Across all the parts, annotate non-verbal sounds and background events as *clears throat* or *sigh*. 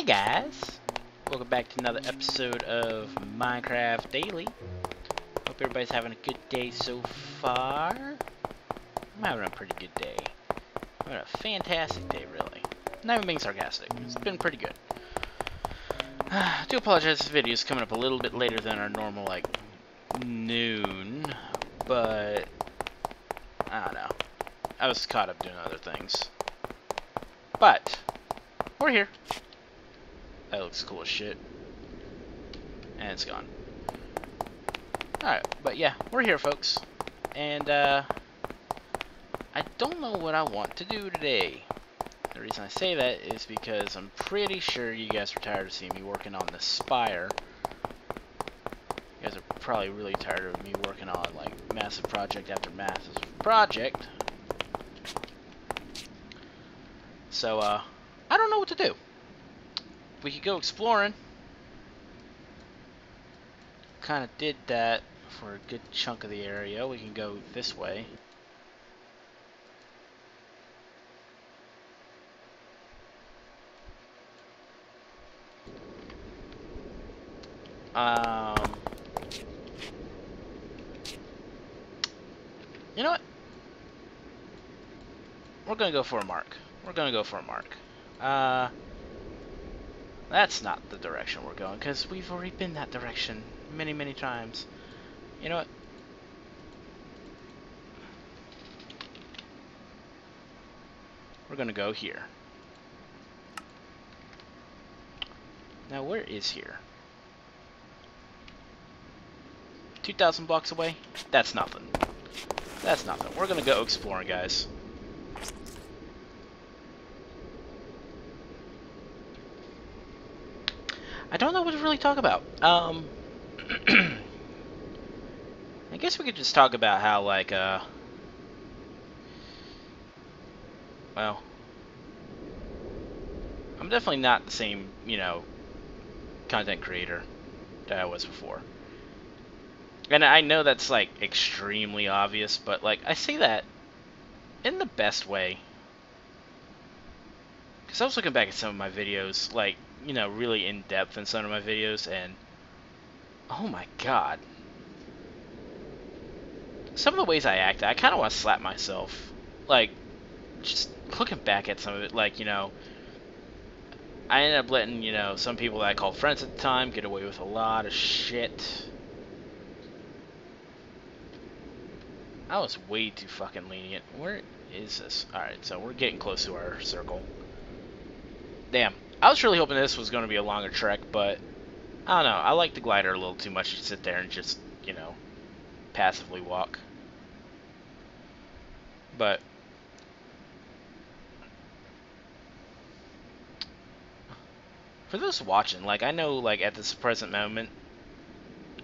Hey guys! Welcome back to another episode of Minecraft Daily. Hope everybody's having a good day so far. I'm having a pretty good day. I'm having a fantastic day, really. Not even being sarcastic. It's been pretty good. *sighs* I do apologize this video is coming up a little bit later than our normal, like, noon. But, I don't know. I was caught up doing other things. But, we're here. That looks cool as shit. And it's gone. Alright, but yeah, we're here, folks. And, uh, I don't know what I want to do today. The reason I say that is because I'm pretty sure you guys are tired of seeing me working on the Spire. You guys are probably really tired of me working on, like, massive project after massive project. So, uh, I don't know what to do. We could go exploring. Kind of did that for a good chunk of the area. We can go this way. Um, you know what? We're gonna go for a mark. We're gonna go for a mark. Uh, that's not the direction we're going, because we've already been that direction many, many times. You know what? We're gonna go here. Now, where is here? 2,000 blocks away? That's nothing. That's nothing. We're gonna go exploring, guys. I don't know what to really talk about. Um, *clears throat* I guess we could just talk about how, like, uh, well, I'm definitely not the same, you know, content creator that I was before. And I know that's, like, extremely obvious, but, like, I say that in the best way. Because I was looking back at some of my videos, like, you know, really in depth in some of my videos, and oh my god. Some of the ways I act, I kind of want to slap myself. Like, just looking back at some of it, like, you know, I ended up letting, you know, some people that I called friends at the time get away with a lot of shit. I was way too fucking lenient. Where is this? Alright, so we're getting close to our circle. Damn. I was really hoping this was going to be a longer trek, but I don't know. I like the glider a little too much to sit there and just, you know, passively walk. But for those watching, like I know, like at this present moment,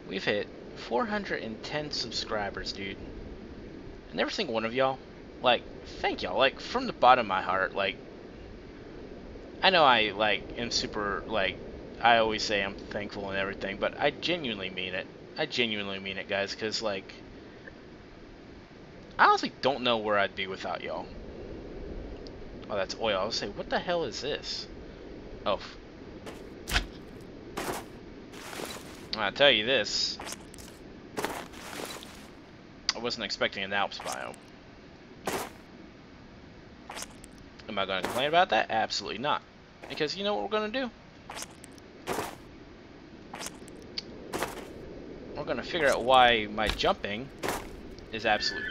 we've hit 410 subscribers, dude. And every single one of y'all, like, thank y'all, like from the bottom of my heart, like I know I like am super like I always say I'm thankful and everything, but I genuinely mean it. I genuinely mean it, guys, because like I honestly don't know where I'd be without y'all. Oh, that's oil. I was say, what the hell is this? Oh. I'll tell you this. I wasn't expecting an Alps biome. Am I going to complain about that? Absolutely not. Because you know what we're going to do? We're going to figure out why my jumping is absolute.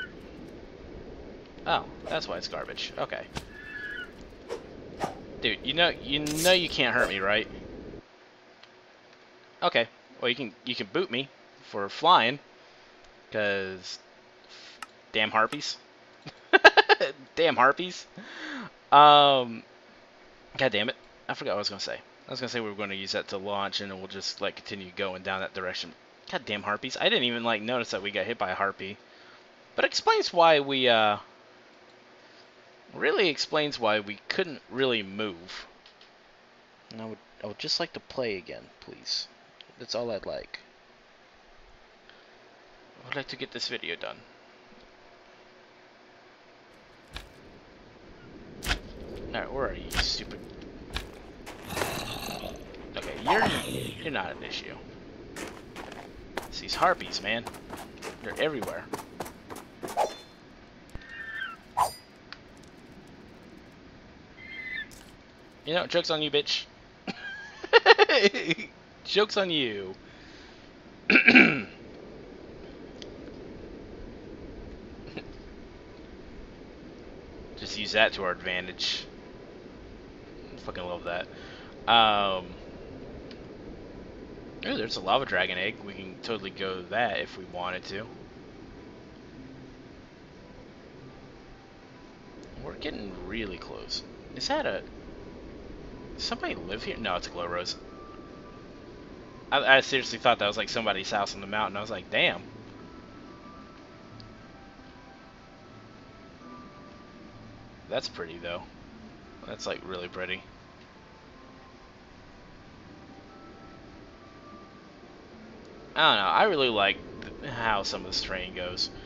Oh, that's why it's garbage. Okay. Dude, you know you know you can't hurt me, right? Okay. Well, you can you can boot me for flying cuz damn harpies. *laughs* damn harpies. Um, God damn it. I forgot what I was going to say. I was going to say we were going to use that to launch and we'll just, like, continue going down that direction. God damn harpies. I didn't even, like, notice that we got hit by a harpy. But it explains why we, uh... Really explains why we couldn't really move. And I would, I would just like to play again, please. That's all I'd like. I would like to get this video done. Alright, where are you, stupid? Okay, you're you're not an issue. It's these harpies, man. They're everywhere. You know, joke's on you, bitch. *laughs* joke's on you. *clears throat* Just use that to our advantage. Fucking love that. Um, there's a lava dragon egg. We can totally go that if we wanted to. We're getting really close. Is that a... Does somebody live here? No, it's a glow rose. I, I seriously thought that was like somebody's house on the mountain. I was like, damn. That's pretty though. That's like really pretty. I don't know. I really like how some of this terrain goes. *sighs*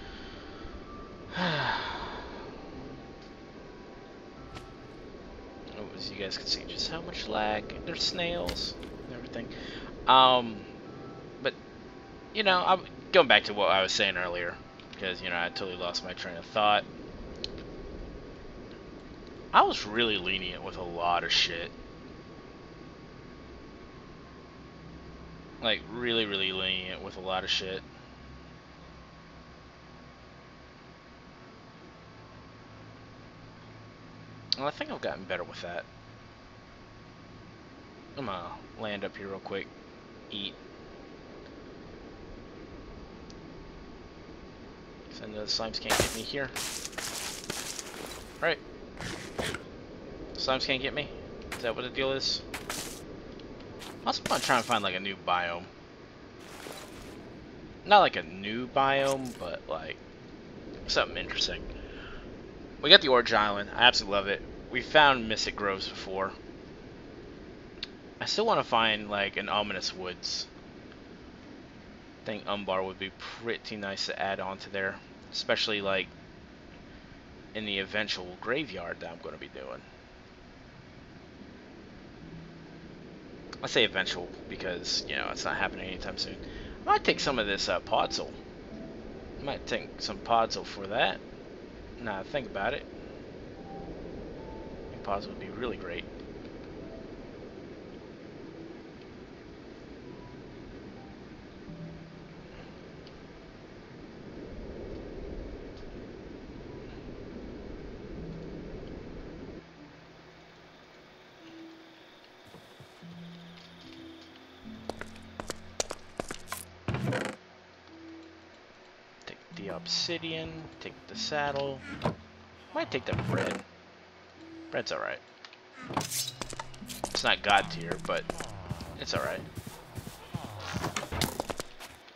as you guys can see just how much lag. There's snails and everything. Um, but, you know, I'm going back to what I was saying earlier. Because, you know, I totally lost my train of thought. I was really lenient with a lot of shit. Like, really, really lenient with a lot of shit. Well, I think I've gotten better with that. I'm gonna land up here real quick, eat. So the slimes can't get me here. Right. Slimes can't get me? Is that what the deal is? Also want to try and find like a new biome. Not like a new biome, but like something interesting. We got the Origin Island. I absolutely love it. We found Mystic Groves before. I still want to find like an Ominous Woods. I think Umbran would be pretty nice to add on to there. Especially like in the eventual graveyard that I'm going to be doing. I say eventual because, you know, it's not happening anytime soon. I might take some of this uh, Podzol. Might take some Podzol for that. Now think about it. Podzol would be really great. Obsidian, take the saddle. Might take the bread. Bread's alright. It's not god tier, but it's alright.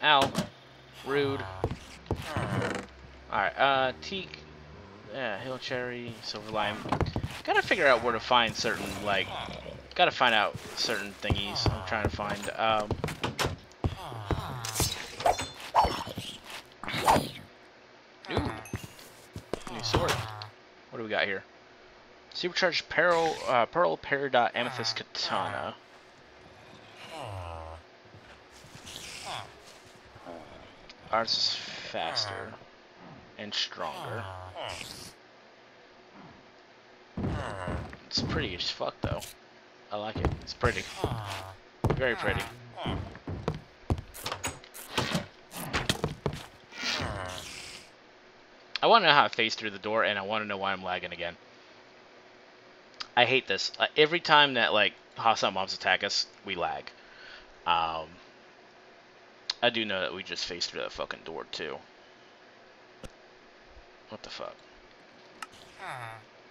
Ow. Rude. Alright, uh, teak. Yeah, hill cherry, silver lime. Gotta figure out where to find certain, like, gotta find out certain thingies I'm trying to find. Um, What do we got here? Supercharged Pearl, uh, Pearl Peridot Amethyst ah, Katana. Ah. Ah. Ours is faster and stronger. It's pretty as fuck though. I like it. It's pretty. Very pretty. I want to know how I phase through the door, and I want to know why I'm lagging again. I hate this. Uh, every time that, like, hostile mobs attack us, we lag. Um, I do know that we just phased through that fucking door, too. What the fuck?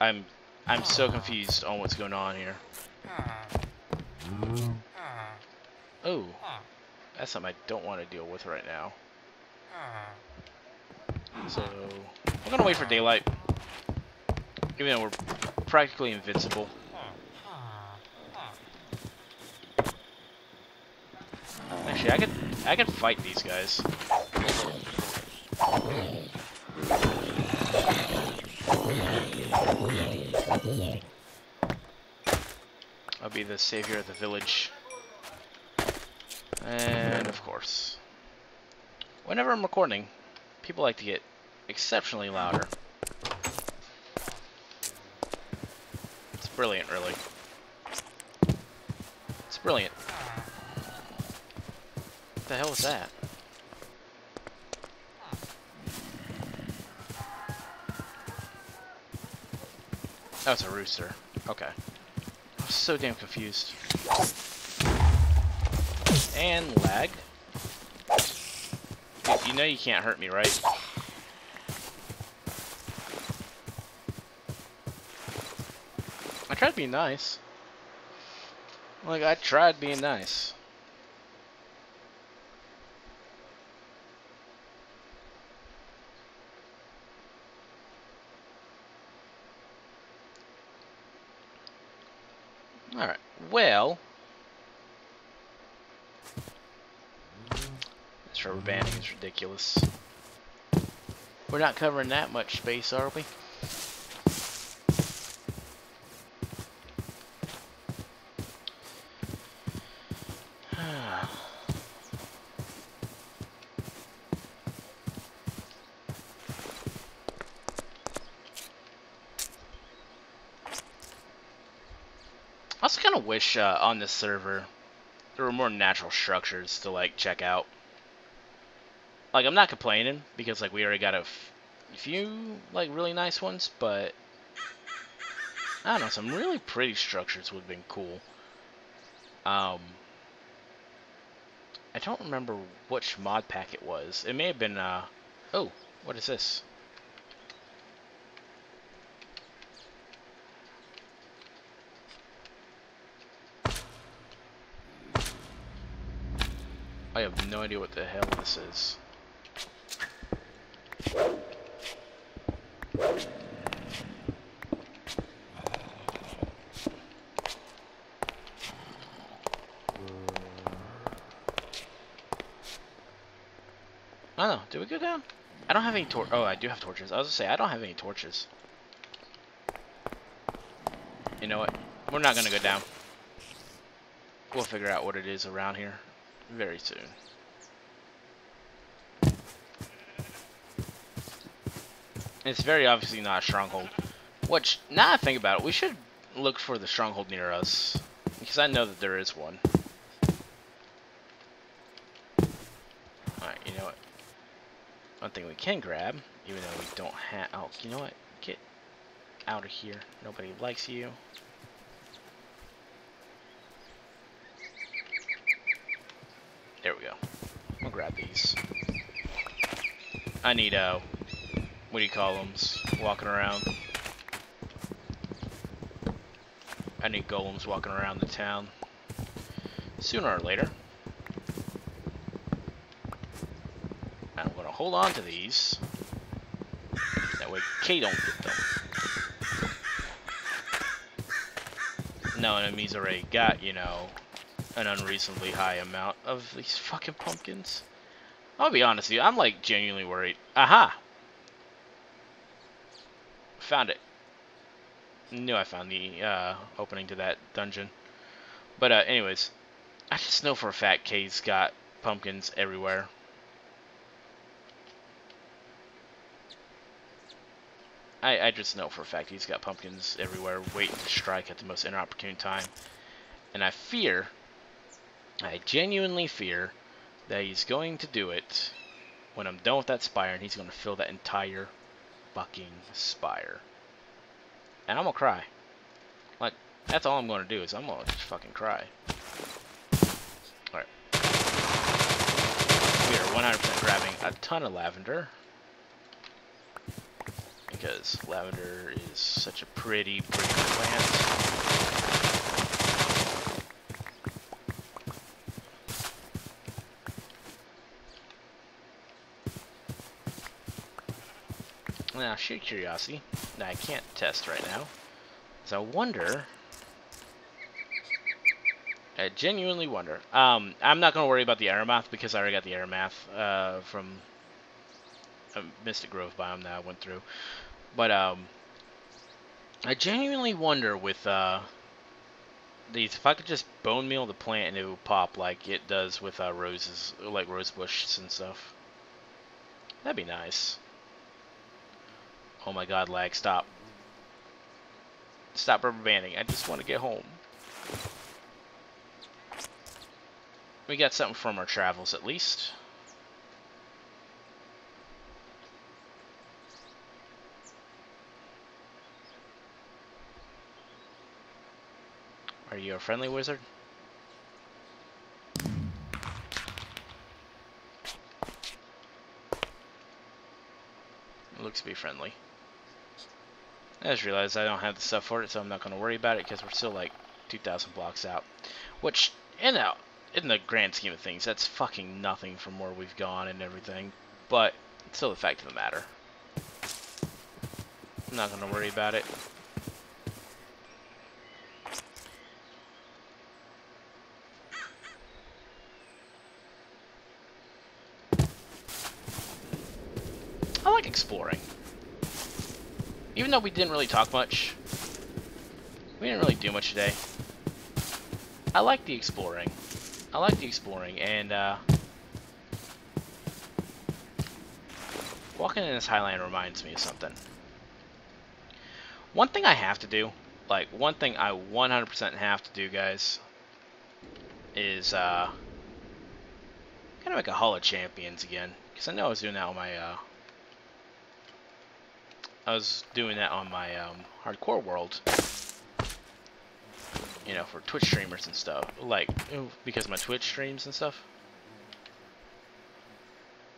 I'm I'm so confused on what's going on here. Oh, that's something I don't want to deal with right now. So, I'm gonna wait for daylight. Even though we're practically invincible. Actually, I could I could fight these guys. I'll be the savior of the village. And of course, whenever I'm recording, people like to get exceptionally louder. It's brilliant, really. It's brilliant. What the hell was that? Oh, it's a rooster. Okay. I'm so damn confused. And lag. You know you can't hurt me, right? I tried being nice. Like, I tried being nice. Alright, well... This rubber banding is ridiculous. We're not covering that much space, are we? *sighs* I also kind of wish uh, on this server there were more natural structures to like check out. Like I'm not complaining because like we already got a few like really nice ones, but I don't know, some really pretty structures would have been cool. Um, I don't remember which mod pack it was. It may have been, uh, oh, what is this? I have no idea what the hell this is. Don't know. Did we go down? I don't have any tor- Oh, I do have torches. I was gonna say, I don't have any torches. You know what? We're not gonna go down. We'll figure out what it is around here very soon. It's very obviously not a stronghold. Which, now I think about it, we should look for the stronghold near us. Because I know that there is one. Alright, you know what? One thing we can grab, even though we don't have... Oh, you know what? Get out of here. Nobody likes you. There we go. I'll grab these. I need, uh, what do you call them? Walking around. I need golems walking around the town. Sooner or later. I'm going to hold on to these. That way Kay don't get them. No and enemies already got, you know, an unreasonably high amount of these fucking pumpkins. I'll be honest with you, I'm like genuinely worried. Aha! Found it. Knew I found the uh, opening to that dungeon. But uh, anyways, I just know for a fact Kay's got pumpkins everywhere. I, I just know for a fact he's got pumpkins everywhere waiting to strike at the most inopportune time. And I fear I genuinely fear that he's going to do it when I'm done with that spire and he's going to fill that entire fucking spire. And I'm going to cry. Like, that's all I'm going to do is I'm going to just fucking cry. Alright. We are 100% grabbing a ton of lavender. Because lavender is such a pretty, pretty plant. Now, sheer curiosity that I can't test right now is I wonder. I genuinely wonder. Um, I'm not going to worry about the Aeromath because I already got the Aeromath uh, from a Mystic Grove biome that I went through. But um, I genuinely wonder with uh, these, if I could just bone meal the plant and it would pop like it does with uh, roses, like rose bushes and stuff. That'd be nice. Oh my god, lag, stop. Stop rubber banding. I just want to get home. We got something from our travels at least. Are you a friendly wizard? It looks to be friendly. I just realized I don't have the stuff for it, so I'm not going to worry about it because we're still like 2,000 blocks out. Which, in, the, in the grand scheme of things, that's fucking nothing from where we've gone and everything. But, it's still the fact of the matter. I'm not going to worry about it. I like exploring. Even though we didn't really talk much, we didn't really do much today. I like the exploring. I like the exploring, and uh, walking in this highland reminds me of something. One thing I have to do, like one thing I 100% have to do, guys, is uh, kind of make a Hall of Champions again, because I know I was doing that on my uh, I was doing that on my um, hardcore world. You know, for Twitch streamers and stuff. Like, because my Twitch streams and stuff.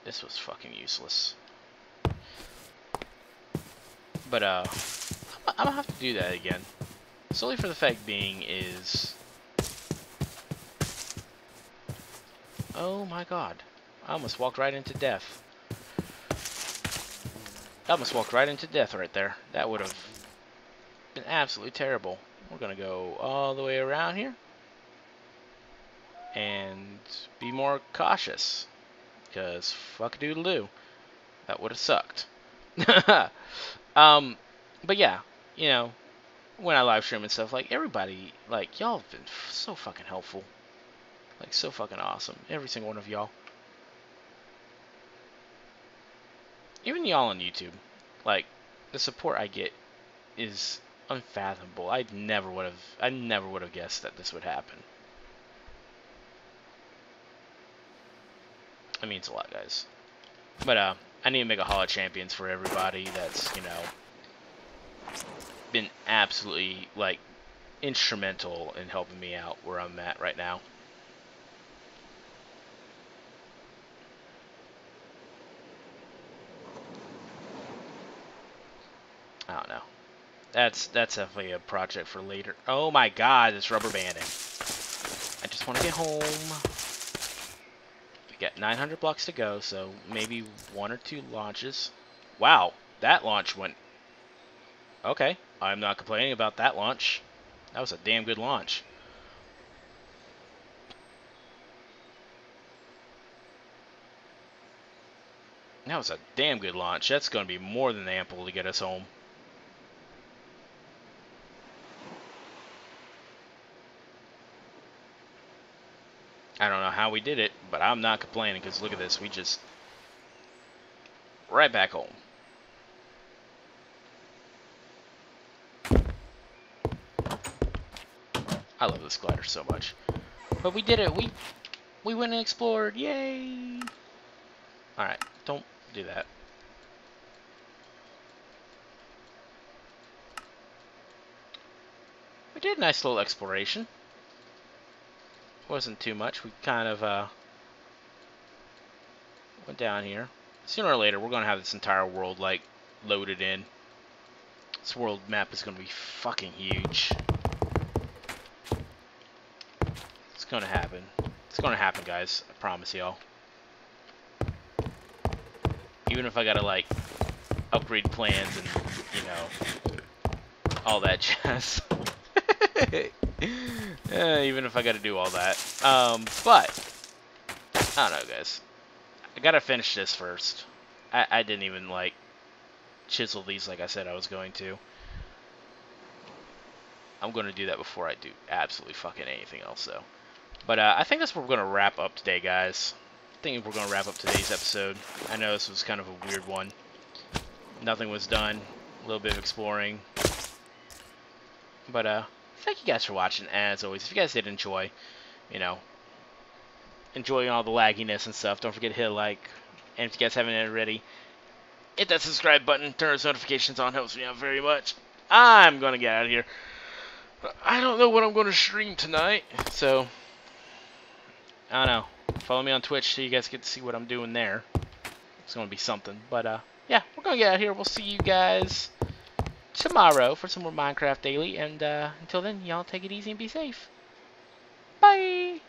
This was fucking useless. But, uh, I'm gonna have to do that again. Solely for the fact being is... Oh my god. I almost walked right into death. I almost walked right into death right there. That would have been absolutely terrible. We're going to go all the way around here. And be more cautious. Because fuck doodle doo. That would have sucked. *laughs* um, but yeah, you know, when I live stream and stuff, like everybody, like y'all have been so fucking helpful. Like so fucking awesome. Every single one of y'all. Even y'all on YouTube, like the support I get is unfathomable. I never would have I never would have guessed that this would happen. It means a lot, guys. But uh I need to make a Hall of Champions for everybody that's, you know, been absolutely like instrumental in helping me out where I'm at right now. I don't know. That's that's definitely a project for later. Oh my god, it's rubber banding. I just want to get home. We got 900 blocks to go, so maybe one or two launches. Wow, that launch went... Okay, I'm not complaining about that launch. That was a damn good launch. That was a damn good launch. That's going to be more than ample to get us home. I don't know how we did it, but I'm not complaining because look at this. We just right back home. I love this glider so much. But we did it. We we went and explored. Yay! Alright, don't do that. We did a nice little exploration wasn't too much. We kind of uh, went down here. Sooner or later, we're going to have this entire world, like, loaded in. This world map is going to be fucking huge. It's going to happen. It's going to happen, guys. I promise y'all. Even if I gotta, like, upgrade plans and, you know, all that *laughs* jazz. *laughs* uh, even if I got to do all that. Um, but, I don't know, guys. I got to finish this first. I, I didn't even, like, chisel these like I said I was going to. I'm going to do that before I do absolutely fucking anything else, though. But uh, I think that's what we're going to wrap up today, guys. I think we're going to wrap up today's episode. I know this was kind of a weird one. Nothing was done. A little bit of exploring. But uh, thank you guys for watching. As always, if you guys did enjoy, you know, enjoying all the lagginess and stuff, don't forget to hit like. And if you guys haven't already, hit that subscribe button, turn those notifications on, helps me out very much. I'm gonna get out of here. I don't know what I'm gonna stream tonight, so I don't know. Follow me on Twitch so you guys get to see what I'm doing there. It's gonna be something. But uh, yeah, we're gonna get out of here. We'll see you guys tomorrow for some more Minecraft Daily, and uh, until then, y'all take it easy and be safe. Bye.